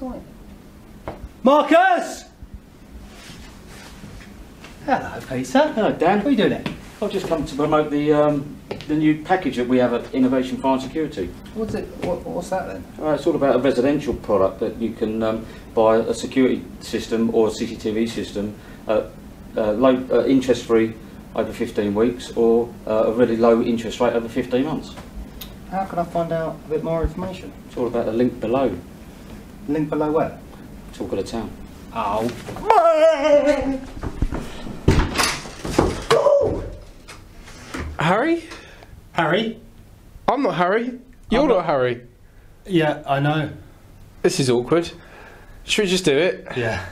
going. Marcus! Hello, Peter. Hello, Dan. What are you doing there? I've just come to promote the um, the new package that we have at Innovation Fire and Security. What's it? What, what's that then? Uh, it's all about a residential product that you can um, buy a security system or a CCTV system at uh, low uh, interest free over 15 weeks or uh, a really low interest rate over 15 months. How can I find out a bit more information? It's all about the link below. Link below where? Talk of the town. Oh. Harry? Harry? I'm not Harry. You're not, not- Harry. Yeah, I know. This is awkward. Should we just do it? Yeah.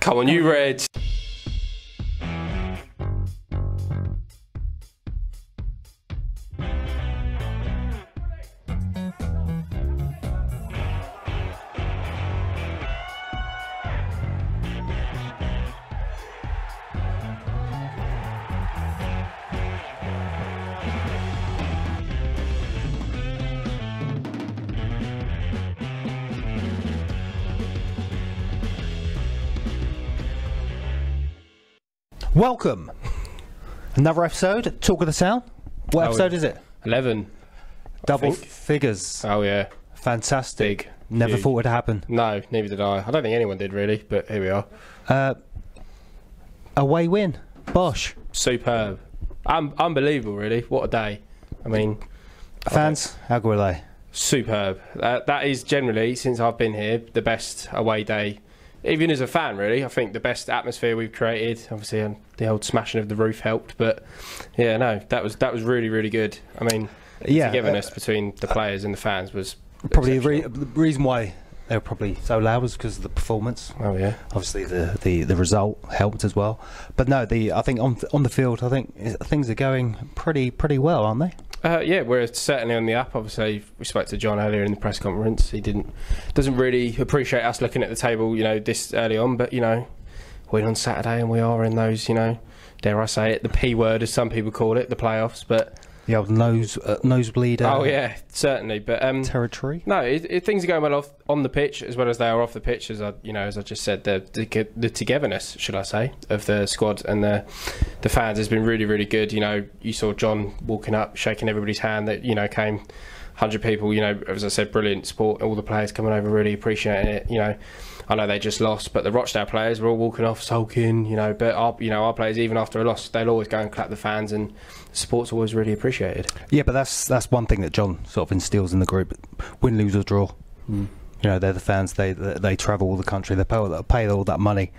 Come on, you Reds. Welcome. Another episode, Talk of the Town. What Oh, episode yeah. is it? 11. Double figures. Oh, yeah. Fantastic. Big. Never Huge. thought it'd happen. No, neither did I. I don't think anyone did really, but here we are. Uh, away win. Bosh. Superb. Um, unbelievable, really. What a day. I mean, Fans, how good were they? superb. That, that is generally, since I've been here, the best away day. Even as a fan, really, I think the best atmosphere we've created. Obviously, um, the old smashing of the roof helped, but yeah, no, that was that was really really good. I mean, Yeah, togetherness between the players and the fans was Probably the, re- the reason why they were probably so loud was because of the performance. Oh yeah, Obviously, the, the, the result helped as well. But no, the I think on on the field, I think i- things are going pretty pretty well, aren't they? Uh, yeah. We're certainly on the up. Obviously, we spoke to John earlier in the press conference. He didn't doesn't really appreciate us looking at the table, you know, this early on. But you know, we're on Saturday and we are in those, you know, dare I say it, the p word as some people call it, the playoffs. But The old nose uh, nosebleed. Uh, oh yeah, certainly. But um, territory. No, it, it, things are going well off on the pitch as well as they are off the pitch. As I, you know, as I just said, the, the the togetherness, should I say, of the squad and the the fans has been really, really good. You know, you saw John walking up, shaking everybody's hand. That you know came, hundred people. You know, as I said, brilliant support. All the players coming over, really appreciating it. You know. I know they just lost, but the Rochdale players were all walking off, sulking, you know. But our, you know, our players, even after a loss, they'll always go and clap the fans, and the support's always really appreciated. Yeah, but that's that's one thing that John sort of instills in the group: win, lose or draw. You know, they're the fans. They they, they travel all the country. They pay all, that- pay all that money,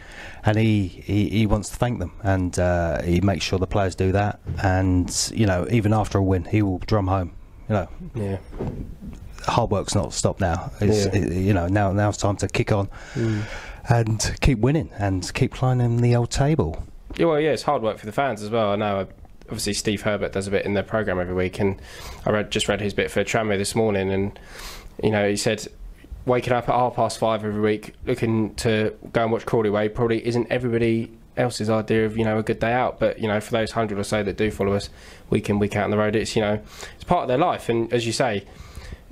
and he, he, he wants to thank them, and uh, he makes sure the players do that. And you know, even after a win, he will drum home. You know, Yeah. Hard work's not stopped now. It's, Yeah. it- you know, now now it's time to kick on and keep winning and keep climbing the old table. Yeah, well, yeah, it's hard work for the fans as well. I know. uh, Obviously, Steve Herbert does a bit in their program every week, and I read just read his bit for Tranmere this morning, and you know, he said waking up at half past five every week, looking to go and watch Crawley Way, probably isn't everybody else's idea of you know a good day out. But you know, for those hundred or so that do follow us week in week out on the road, it's you know it's part of their life, and as you say.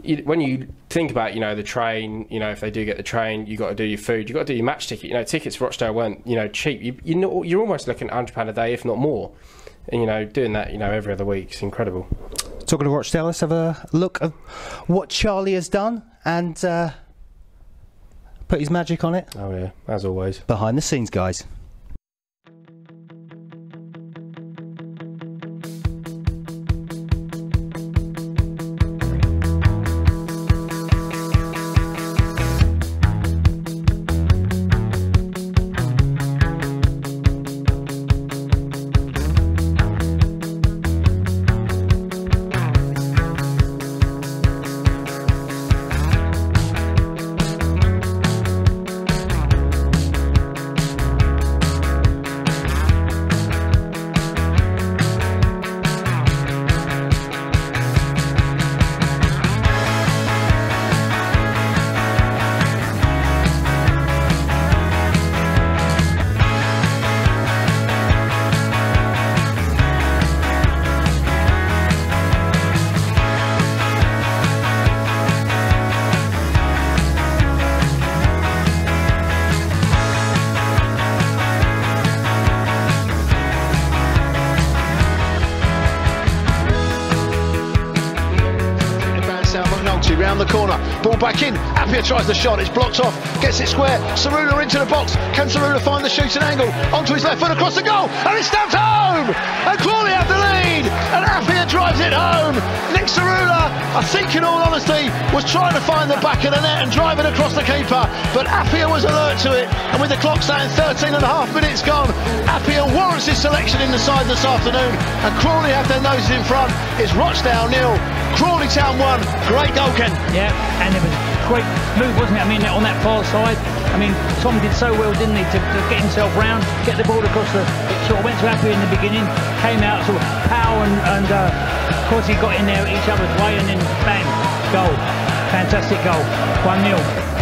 You, when you think about you know the train, you know if they do get the train, you got to do your food, you got to do your match ticket. You know tickets for Rochdale weren't you know cheap. You you know you're almost looking at hundred pound a day, if not more. And you know doing that you know every other week is incredible. Talking to Rochdale, let's have a look at what Charlie has done and uh, put his magic on it. Oh yeah, as always. Behind the scenes, guys. Tries the shot. It's blocked off. Gets it square. Tsaroulla into the box. Can Tsaroulla find the shooting angle? Onto his left foot across the goal. And it's stamped home. And Crawley have the lead. And Appiah drives it home. Nick Tsaroulla, I think in all honesty, was trying to find the back of the net and drive it across the keeper. But Appiah was alert to it. And with the clock saying 13 and a half minutes gone, Appiah warrants his selection in the side this afternoon. And Crawley have their noses in front. It's Rochdale nil. Crawley Town one. Great goal, Ken. Yeah, and it was great move, wasn't it? I mean, on that far side. I mean, Tom did so well, didn't he, to, to get himself round, get the ball across the... Sort of went to Appy in the beginning, came out, sort of pow, and, and uh, of course he got in there each other's way, and then bang, goal. Fantastic goal. 1-0.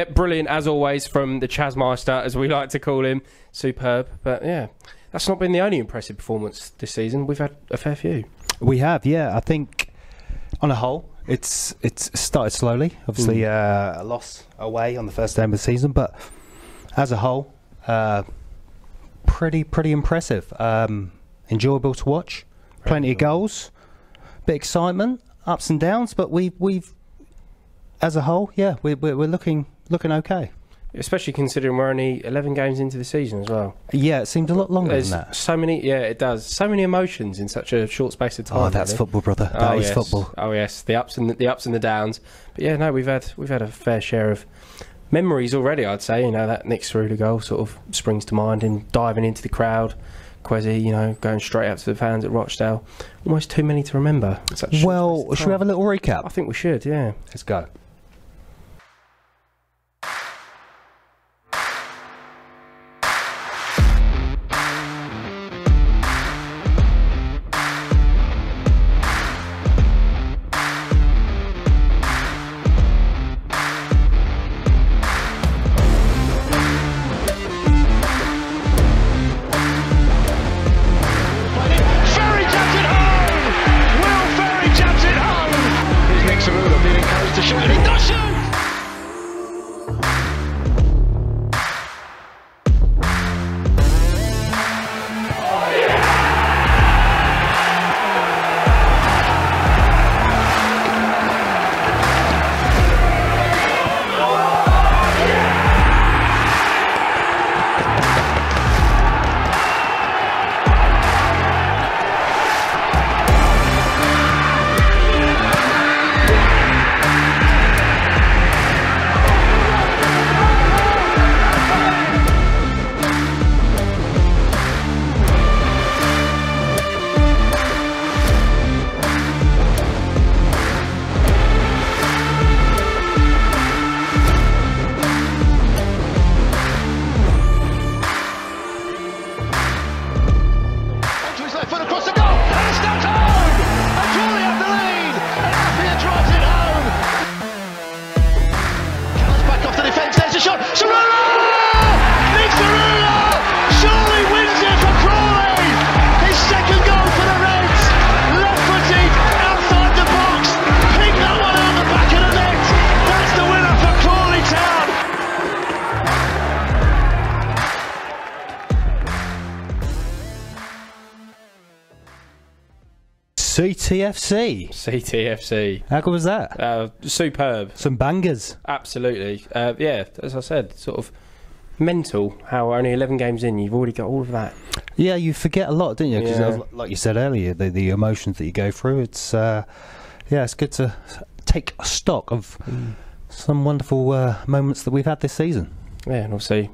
Yep, brilliant as always from the Chasmeister, as we like to call him. Superb. But yeah, that's not been the only impressive performance this season. We've had a fair few. We have, yeah. I think on a whole, it's it's started slowly. Obviously, uh, a loss away on the first game of the season, but as a whole, uh, pretty pretty impressive. Um, enjoyable to watch. Plenty of goals, bit excitement, ups and downs, but we we've as a whole, yeah, we, we're, we're looking looking okay. Especially considering we're only 11 games into the season as well. Yeah, it seemed a lot longer There's than that. so many, yeah, it does. So many emotions in such a short space of time. Oh, that's really. football, brother. Oh, That is yes. football. Oh yes, the ups and the, the ups and the downs. But yeah, no, we've had we've had a fair share of memories already. I'd say you know that Nick Tsaroulla goal sort of springs to mind and diving into the crowd. Kwesi, you know, going straight up to the fans at Rochdale. Almost too many to remember. such Well, should we have a little recap? I think we should. Yeah. Let's go. CTFC. CTFC. How good was that? Uh, superb. Some bangers. Absolutely. Uh, yeah, as I said, sort of mental how only 11 games in, you've already got all of that. Yeah, you forget a lot, don't you? Because Yeah. like you said earlier, the the emotions that you go through. It's uh, yeah, it's good to take stock of some wonderful uh, moments that we've had this season. Yeah, and obviously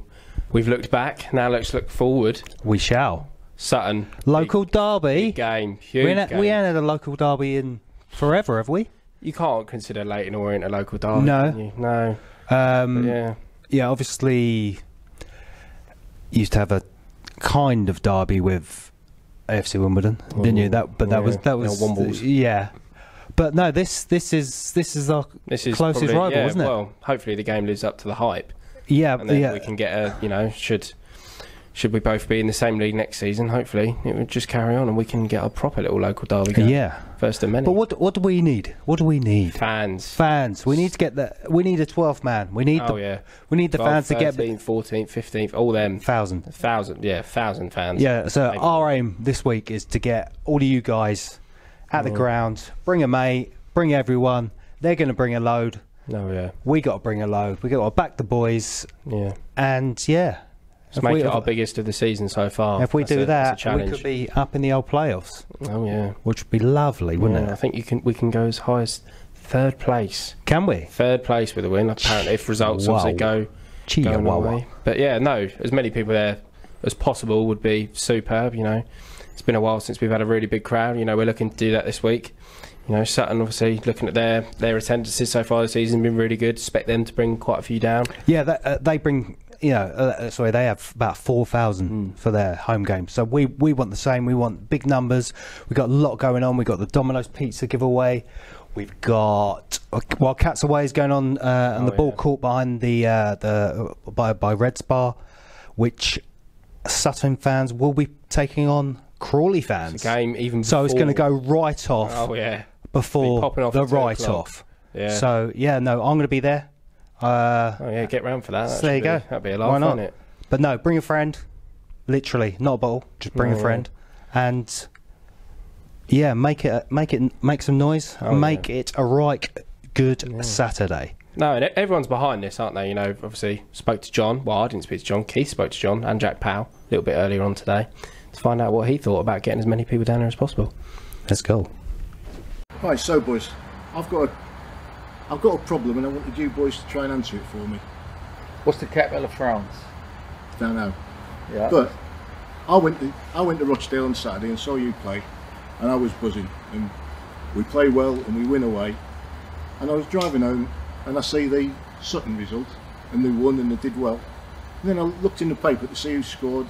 we've looked back, now let's look forward. We shall. Sutton. Local big, derby. big game. Huge we, ain't, game. we ain't had a local derby in forever, have we? You can't consider Leyton Orient a local derby. No. can you? No. Um, yeah. yeah, obviously used to have a kind of derby with AFC Wimbledon, didn't you? That, but that yeah, was that was Wombles. yeah. But no, this this is this is our This is closest probably- rival, yeah, isn't it? Well, hopefully the game lives up to the hype, yeah, and then yeah. we can get a you know should should we both be in the same league next season? Hopefully it would just carry on, and we can get a proper little local derby game. yeah. first of many. But what what do we need? What do we need? fans? Fans. We need to get the. We need a 12th man. We need oh the. yeah, We need the 12, fans to get 13th, 14th, 15th, all them thousand. thousand, yeah, thousand fans. Yeah. So Maybe. our aim this week is to get all of you guys at the Mm. ground. Bring a mate. Bring everyone. They're going to bring a load. No, yeah, We got to bring a load. We got to back the boys. yeah. And yeah. Make it our biggest of the season so far. If we That's do a- that, we could be up in the old playoffs, Oh yeah, which would be lovely, wouldn't Yeah, I think you can. We can go as high as third place. Can we? Third place with a win. Apparently, if results Wow. obviously go Chia going our way. But yeah, no, as many people there as possible would be superb. You know, it's been a while since we've had a really big crowd. You know, we're looking to do that this week. You know, Sutton obviously looking at their their attendances so far this season been really good. Expect them to bring quite a few down. Yeah, that, uh, they bring. You know, uh, sorry, they have about four thousand Hmm. for their home game. So we we want the same. We want big numbers. We've got a lot going on. We've got the Domino's Pizza giveaway. We've got uh, while Cats Away is going on, uh, and Oh, the ball yeah. court behind the uh, the by by Red Spa, which Sutton fans will be taking on Crawley fans. It's game even. So it's going to go right off Oh yeah. before popping off the right off. Yeah. So yeah, no, I'm going to be there. Uh, oh yeah, get round for that. So there you be- go. That'd be a Why laugh, not? wouldn't it? but no, bring a friend. Literally, not a bottle. Just bring Oh, a yeah. friend, and yeah, make it make it make some noise. Oh, make it a right good Saturday. No, and everyone's behind this, aren't they? You know, obviously spoke to John. Well, I didn't speak to John. Keith spoke to John and Jack Powell a little bit earlier on today to find out what he thought about getting as many people down there as possible. Let's go. Right, so boys, I've got a, I've got a problem, and I wanted you boys to try and answer it for me. What's the capital of France? Don't know, Yeah. but I went to I went to Rochdale on Saturday and saw you play, and I was buzzing. And we play well and we win away. And I was driving home, and I see the Sutton result, and they won and they did well. And then I looked in the paper to see who scored,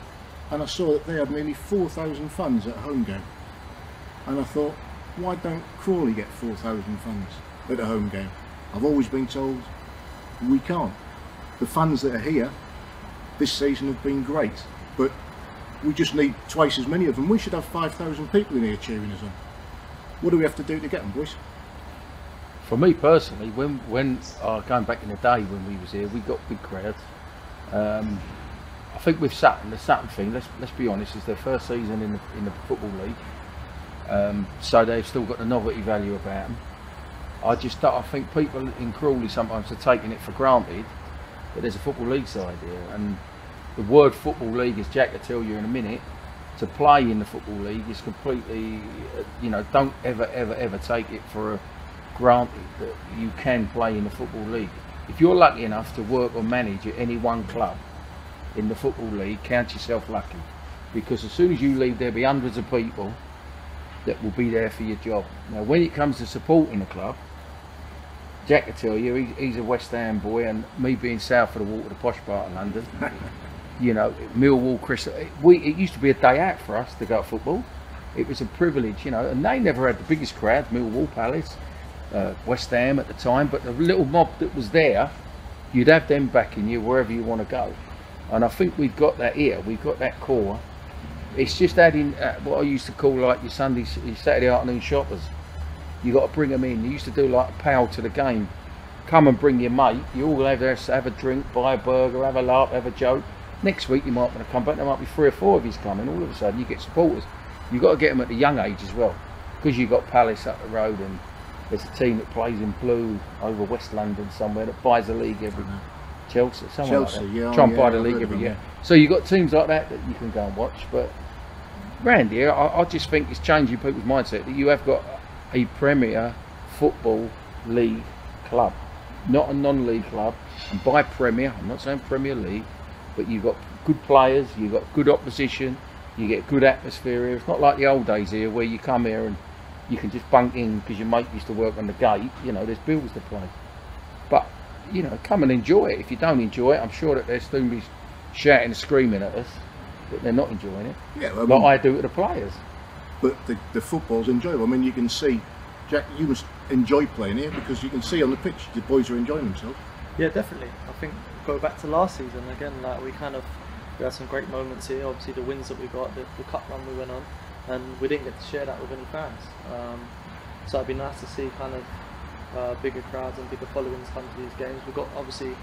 and I saw that they had nearly 4,000 fans at a home game. And I thought, why don't Crawley get 4,000 fans at a home game? I've always been told we can't. The fans that are here this season have been great, but we just need twice as many of them. We should have 5,000 people in here cheering us on. What do we have to do to get them, boys? For me personally, when when uh, going back in the day when we was here, we got big crowds. Um, I think with Sutton, the Sutton thing, let's let's be honest, is their first season in the in the football league, um, so they've still got the novelty value about them. I just I think people in Crawley sometimes are taking it for granted that there's a football league side here, and the word football league, as Jack will tell you in a minute, to play in the football league is completely, uh, you know, don't ever, ever, ever take it for granted that you can play in the football league. If you're lucky enough to work or manage at any one club in the football league, count yourself lucky. Because as soon as you leave, there'll be hundreds of people that will be there for your job. Now, when it comes to supporting a club, Jack will tell you, he, he's a West Ham boy, and me being south of the water, the posh part of London, you know, Millwall, Chris, We it used to be a day out for us to go to football. It was a privilege, you know, and they never had the biggest crowd, Millwall, Palace, uh, West Ham at the time, but the little mob that was there, you'd have them backing you wherever you want to go. And I think we've got that here. We've got that core. It's just adding uh, what I used to call like your Sunday, your Saturday afternoon shoppers. You got to bring them in. You used to do like a pal to the game. Come and bring your mate. You all have there, have a drink, buy a burger, have a laugh, have a joke. Next week you might want to come back. There might be three or four of you coming. All of a sudden you get supporters. You've got to get them at the young age as well, because you've got Palace up the road and there's a team that plays in blue over West London somewhere that buys the league every year. Chelsea, someone Chelsea, like that. yeah, Try and yeah, buy the league every year. So you've got teams like that that you can go and watch. But Randy, I, I just think it's changing people's mindset that you have got a Premier Football League club, not a non-league club. And by Premier, I'm not saying Premier League, but you've got good players, you've got good opposition, you get good atmosphere here. It's not like the old days here where you come here and you can just bunk in because your mate used to work on the gate. You know, there's bills to play. But you know, come and enjoy it. If you don't enjoy it, I'm sure that there's soon be shouting and screaming at us that they're not enjoying it. Yeah, well, I like I do to the players. But the, the football's enjoyable. I mean, you can see, Jack, you must enjoy playing here because you can see on the pitch the boys are enjoying themselves. Yeah, definitely. I think go back to last season again. Like we kind of we had some great moments here. Obviously, the wins that we got, the, the cup run we went on, and we didn't get to share that with any fans. Um, so it'd be nice to see kind of uh, bigger crowds and bigger followings come to these games. We've got obviously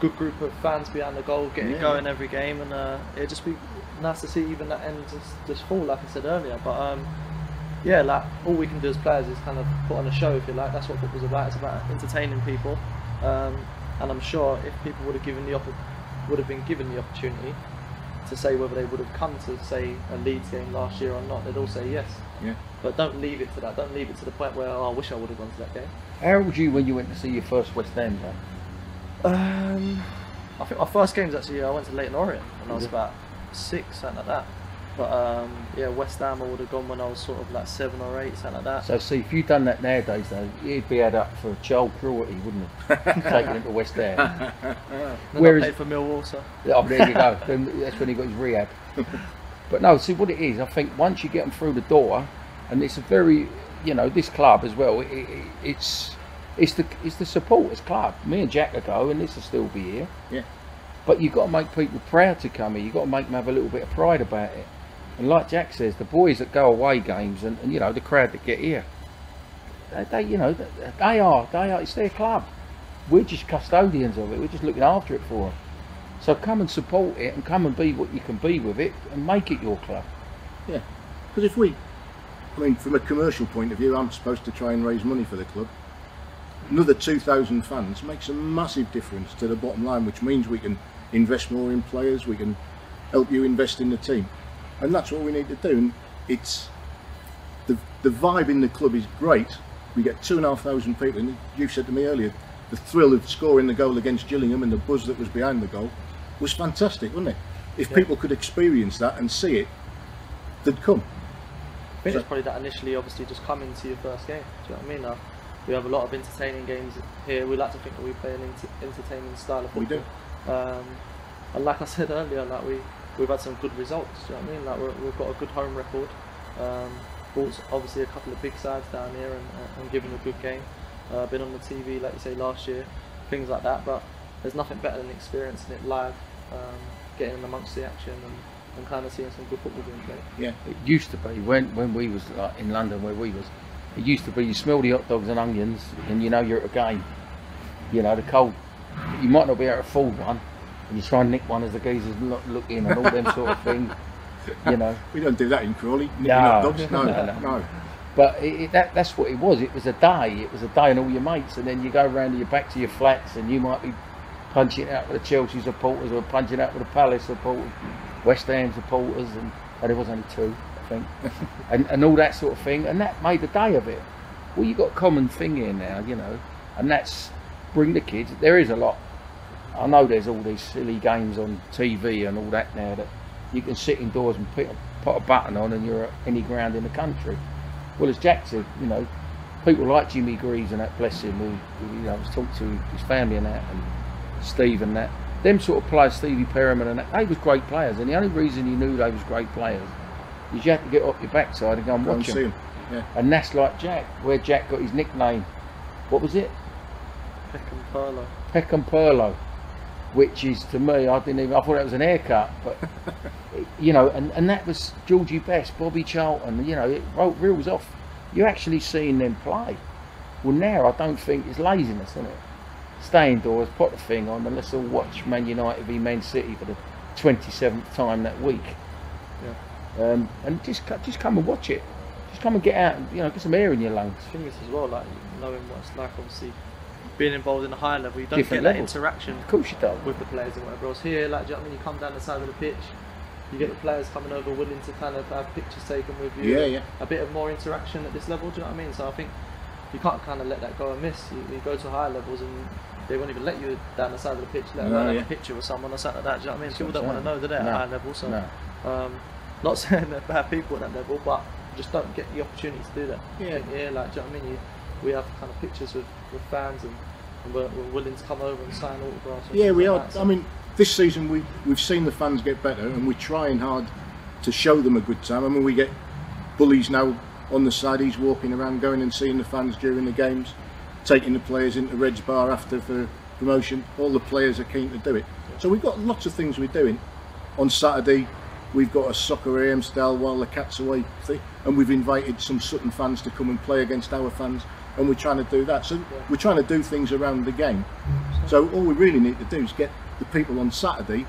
good group of fans behind the goal, getting Yeah. going every game, and uh, it'd just be nice to see even that end this, just fall, like I said earlier. But um, yeah, like all we can do as players is kind of put on a show, if you like. That's what football's about. It's about entertaining people, um, and I'm sure if people would have given the opp- would have been given the opportunity to say whether they would have come to say a Leeds game last year or not, they'd all say yes. Yeah. But don't leave it to that. Don't leave it to the point where oh, I wish I would have gone to that game. How old were you when you went to see your first West Ham game? Um, I think my first game was actually I went to Leyton Orient when I was about six, something like that. But um, yeah, West Ham I would have gone when I was sort of like seven or eight, something like that. So see, if you'd done that nowadays, though, you'd be had up for child cruelty, wouldn't it? Taking him to West Ham. Whereas- I for Millwall, so Oh, there you go. Then that's when he got his rehab. But no, see what it is. I think once you get them through the door, and it's a very, you know, this club as well. It, it, it's it's the it's the supporters club. Me and Jack will go, and this will still be here. Yeah. But you've got to make people proud to come here. You've got to make them have a little bit of pride about it. And like Jack says, the boys that go away games, and, and you know, the crowd that get here, they, they you know, they, they are they are. It's their club. We're just custodians of it. We're just looking after it for them. So come and support it and come and be what you can be with it and make it your club. Yeah, because if we, I mean, from a commercial point of view, I'm supposed to try and raise money for the club. Another 2,000 fans makes a massive difference to the bottom line, which means we can invest more in players, we can help you invest in the team, and that's what we need to do. And it's the the vibe in the club is great. We get two and a half thousand people, and you said to me earlier, the thrill of scoring the goal against Gillingham and the buzz that was behind the goal was fantastic, wasn't it? If people could experience that and see it, they'd come. I think it's probably that initially, obviously, just coming to your first game. Do you know what I mean? Now, we have a lot of entertaining games here. We like to think that we play an ent- entertaining style of football. We football. do. Um, and like I said earlier, like we we've had some good results. Do you know what I mean? Like we're, we've got a good home record. Um, brought obviously a couple of big sides down here and, and given a good game. Uh, been on the TV, like you say, last year, things like that. But there's nothing better than experiencing it live, um, getting in amongst the action and, and kind of seeing some good football being played. Yeah. It used to be when when we was like in London where we was. It used to be you smell the hot dogs and onions and you know you're at a game. You know the cold. You might not be able to afford one, and you try and nick one as the geezers look, look in and all them sort of things. You know. We don't do that in Crawley. Nicking No. hot dogs. No, No, no, no. But it, it, that, that's what it was. It was a day. It was a day and all your mates, and then you go round to your back to your flats, and you might be punching out with the Chelsea supporters or punching out with the Palace supporters, West Ham supporters, and, and there was only two, think, and, and all that sort of thing, and that made a day of it. Well, you got a common thing here now, you know, and that's bring the kids. There is a lot. I know there's all these silly games on TV and all that now that you can sit indoors and put, put a button on and you're at any ground in the country. Well, as Jack said, you know, people like Jimmy Greaves and that, bless him, who, you know, I was talking to his family and that, and Steve and that. Them sort of players, Stevie Perryman and that, they was great players. And the only reason you knew they was great players is you have to get up your backside and go and Go and watch see them. them. Yeah. And that's like Jack, where Jack got his nickname. What was it? Peckham Pirlo. Peckham Pirlo, which is to me, I didn't even, I thought it was an haircut, but you know, and, and that was Georgie Best, Bobby Charlton, you know, it wrote reels off. You're actually seeing them play. Well, now I don't think it's laziness, isn't it? Stay indoors, put the thing on, and let's all watch Man United v Man City for the 27th time that week. Um, and just just come and watch it. Just come and get out, and, you know, get some air in your lungs. I think it's as well, like knowing what it's like, obviously being involved in a higher level, you don't Different get level. that interaction Of course you don't. with the players and whatever else. Here, like, do you know what I mean? You come down the side of the pitch, you get the players coming over willing to kind of have pictures taken with you. Yeah, yeah. A bit of more interaction at this level, do you know what I mean? So I think you can't kind of let that go amiss. You, you go to higher levels and they won't even let you down the side of the pitch, let No, alone have yeah. a picture with someone or something like that. Do you know what I mean? People don't want to know, that they, at No. a high level? So, No. um, not saying they're bad people at that level, but just don't get the opportunity to do that. Yeah. Yeah, like, do you know what I mean? You, we have kind of pictures with, with fans and, and we're, we're willing to come over and sign autographs. Yeah, we like are. that, so- I mean, this season we we've seen the fans get better, and we're trying hard to show them a good time. I mean, we get bullies now on the side. He's walking around, going and seeing the fans during the games, taking the players into Red's Bar after for promotion. All the players are keen to do it. So we've got lots of things we're doing. On Saturday, we've got a soccer AM style while the cat's away thing, and we've invited some Sutton fans to come and play against our fans, and we're trying to do that. So we're trying to do things around the game. So all we really need to do is get the people on Saturday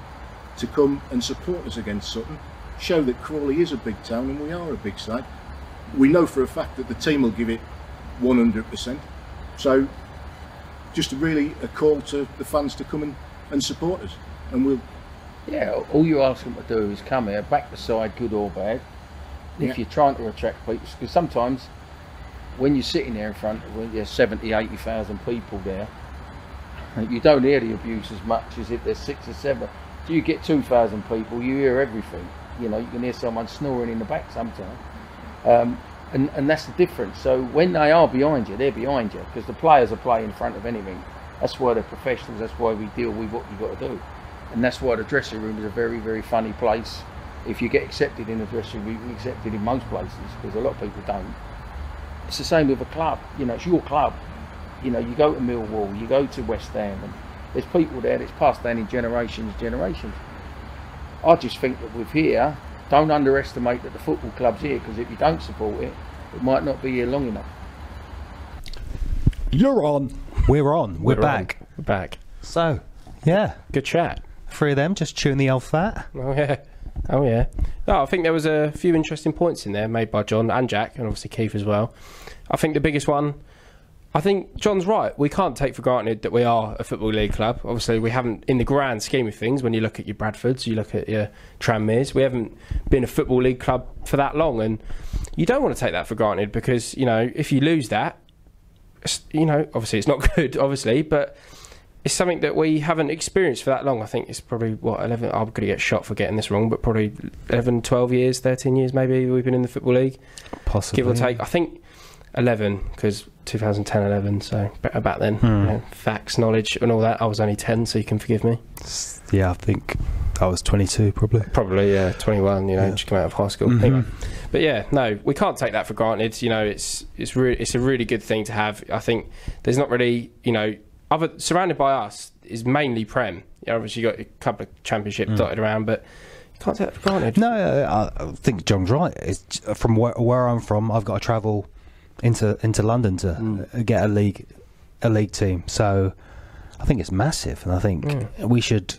to come and support us against Sutton, show that Crawley is a big town and we are a big side. We know for a fact that the team will give it 100%. So just really a call to the fans to come and, and support us, and we'll Yeah, all you ask them to do is come here, back the side, good or bad. Yeah. If you're trying to attract people, because sometimes when you're sitting there in front of when there's 70, 80,000 people there, you don't hear the abuse as much as if there's six or seven. So you get 2,000 people, you hear everything. You know, you can hear someone snoring in the back sometimes. Um, and, and that's the difference. So when they are behind you, they're behind you because the players are playing in front of anything. That's why they're professionals. That's why we deal with what you've got to do. And that's why the dressing room is a very, very funny place. If you get accepted in the dressing room, you get accepted in most places because a lot of people don't. It's the same with a club. You know, it's your club. You know, you go to Millwall, you go to West Ham, and there's people there that's passed down in generations, generations. I just think that with here, don't underestimate that the football club's here because if you don't support it, it might not be here long enough. You're on. We're on. We're, We're back. on. We're back. So, yeah, Good chat. Three of them just chewing the old fat. Oh yeah. Oh yeah. No, I think there was a few interesting points in there made by John and Jack, and obviously Keith as well. I think the biggest one. I think John's right. We can't take for granted that we are a football league club. Obviously, we haven't, in the grand scheme of things, when you look at your Bradfords, you look at your Tranmeres, we haven't been a football league club for that long, and you don't want to take that for granted because you know if you lose that, you know, obviously it's not good, obviously, but it's something that we haven't experienced for that long. I think it's probably what 11 I'm going to get shot for getting this wrong, but probably 11, 12 years, 13 years maybe we've been in the football league, Possibly. give or take. I think 11 because 2010 11, so better back then. Hmm. You know, facts, knowledge and all that. I was only 10, so you can forgive me. Yeah, I think I was 22 probably. Probably yeah, 21, you know, Yeah. just come out of high school. Mhm. Anyway. But yeah, no, we can't take that for granted. You know, it's it's really it's a really good thing to have. I think there's not really, you know, other surrounded by us is mainly Prem. You know, obviously you got a couple of championship Mm. dotted around, but you can't take that for granted. No, I, think John's right. It's from where, where I'm from. I've got to travel into into London to Mm. get a league a league team. So I think it's massive, and I think Mm. we should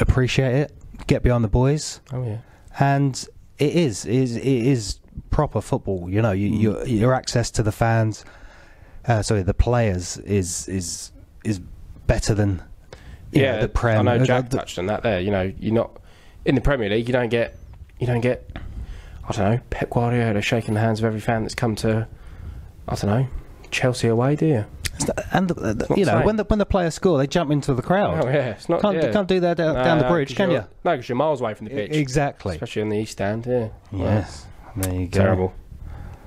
appreciate it. Get behind the boys, Oh yeah. and it is it is it is proper football. You know, you, Mm. your your access to the fans, uh, sorry, the players is is is better than you know, Yeah, the Prem. I know Uh, Jack touched on that there. You know, you're not in the Premier League. You don't get, you don't get, I don't know, Pep Guardiola shaking the hands of every fan that's come to, I don't know, Chelsea away, do you? And the, the, you know same. when the when the players score, they jump into the crowd. Oh yeah, it's not. Can't, yeah. can't do that down, down the bridge, can you're- No, because you're miles away from the pitch. Exactly. Especially on the east stand. Yeah. Yes. There you go. Terrible.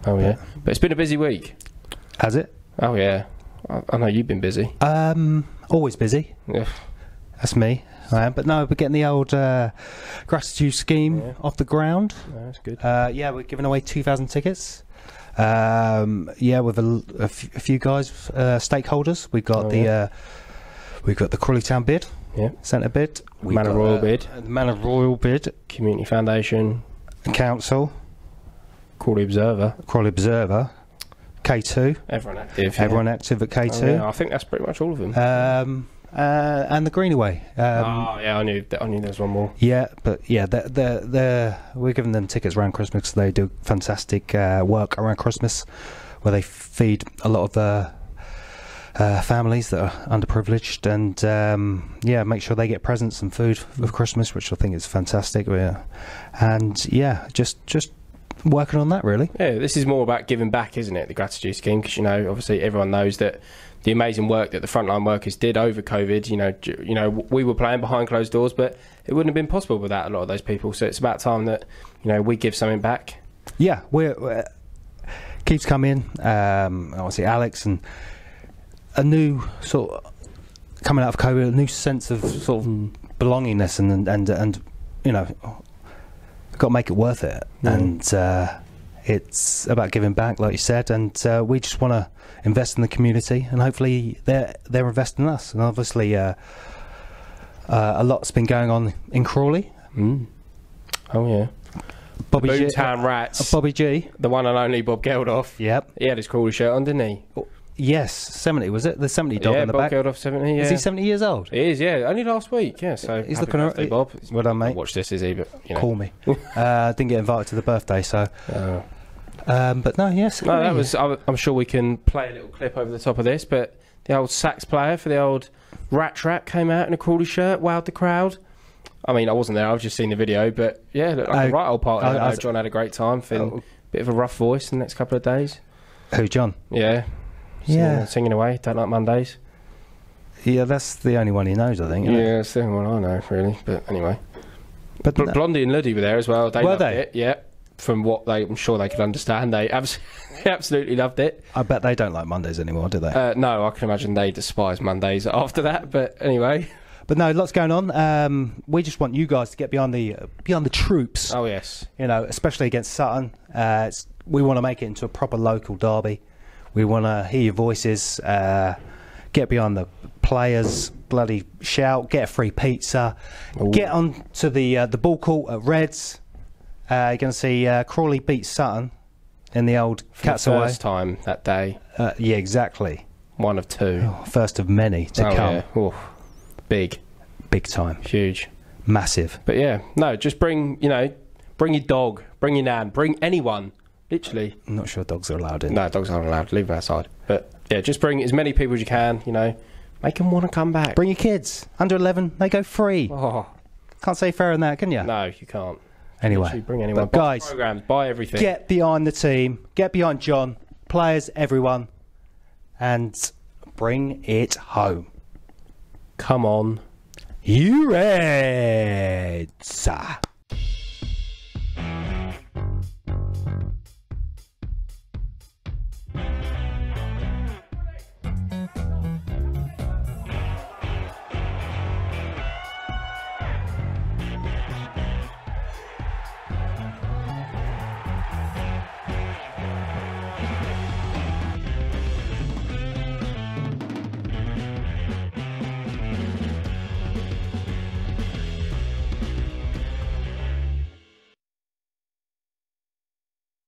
Oh yeah. But it's been a busy week. Has it? Oh yeah. I, know you've been busy. Um, always busy. Yeah. That's me. I am. But no, we're getting the old uh, gratitude scheme Yeah. off the ground. No, that's good. Uh, yeah, we're giving away 2,000 tickets. Um, yeah, with a, a f- a few guys, uh, stakeholders. We've got Oh, the yeah. uh, we've got the Crawley Town bid, Yeah. centre bid, We've Manor Royal uh, bid. the Manor Royal bid, Community Foundation, council, Crawley Observer. Crawley Observer, K2. Everyone active. yeah. Active at Oh, K2. yeah, I think that's pretty much all of them. Um, uh, and the Greenaway. Um, oh yeah, I knew. I knew there was one more. Yeah, but yeah, they're, they're, they're, we're giving them tickets around Christmas they do fantastic uh, work around Christmas where they feed a lot of the uh, families that are underprivileged and um, yeah, make sure they get presents and food for Christmas, which I think is fantastic. Yeah. And yeah, just just working on that really. Yeah, this is more about giving back, isn't it? The gratitude scheme, because you know, obviously, everyone knows that the amazing work that the frontline workers did over COVID. You know, you know, we were playing behind closed doors, but it wouldn't have been possible without a lot of those people. So it's about time that you know we give something back. Yeah, we're, we're keeps coming. Um, obviously, Alex and a new sort of coming out of COVID, a new sense of sort of belongingness and and and you know, got to make it worth it. Mm. And uh, it's about giving back, like you said. And uh, we just want to invest in the community, and hopefully they're they're investing in us. And obviously, uh, uh, a lot's been going on in Crawley. Mm. Oh yeah, Bobby G, Boomtown Rats, uh, Bobby G. the one and only Bob Geldof. Yep. He had his Crawley shirt on, didn't he? Yes, seventy was it? The seventy dog yeah, on the Bob back. Geldof, seventy. Yeah, Is he seventy years old? He is, yeah. Only last week, yeah. So He's looking birthday. Bob. Well done, mate. Watch this, is he? But you know. Call me. uh, didn't get invited to the birthday, so. Uh, Um, but no, yes. no, that was. I- I'm sure we can play a little clip over the top of this, but the old sax player for the old Rat Trap came out in a Crawley shirt, wowed the crowd. I mean, I wasn't there. I've just seen the video, but yeah, looked like a Uh, right old party. I- I, I know John had a great time. Finn, Oh. bit of a rough voice in the next couple of days. Who, John? Yeah, singing, Yeah. singing away. Don't like Mondays. Yeah, that's the only one he knows, I think. isn't it? Yeah, it's the only one I know, really. But anyway, But Bl- no- Blondie and Luddy were there as well. They Were loved they? it. Yeah, from what they, I'm sure they could understand. They, abs- they absolutely loved it. I bet they don't like Mondays anymore, do they? Uh, no, I can imagine they despise Mondays after that. But anyway, but no, lots going on. Um, we just want you guys to get behind the uh, behind the troops. oh yes, You know, especially against Sutton. Uh, it's, we want to make it into a proper local derby. We want to hear your voices. Uh, get behind the players. Bloody shout! Get a free pizza. Get on to the uh, the ball court at Reds. Uh, you're going to see uh, Crawley beat Sutton in the old For Cats the Away. time that day, Uh, yeah, exactly. one of two. First of many to oh, come. yeah. Oof. big, Big time. huge. Massive. But yeah, no, just bring you know, bring your dog, bring your nan, bring anyone. Literally, I'm not sure dogs are allowed in. no, dogs aren't allowed. Leave them outside. But yeah, just bring as many people as you can. You know, make them want to come back. Bring your kids. Under 11, they go free. Oh Can't say fair than that, can you? no, you can't. Anyway, Literally bring anyone. but Buy guys, programs, buy everything. get behind the team. Get behind John. Players, everyone. And bring it home. Come on. You Reds!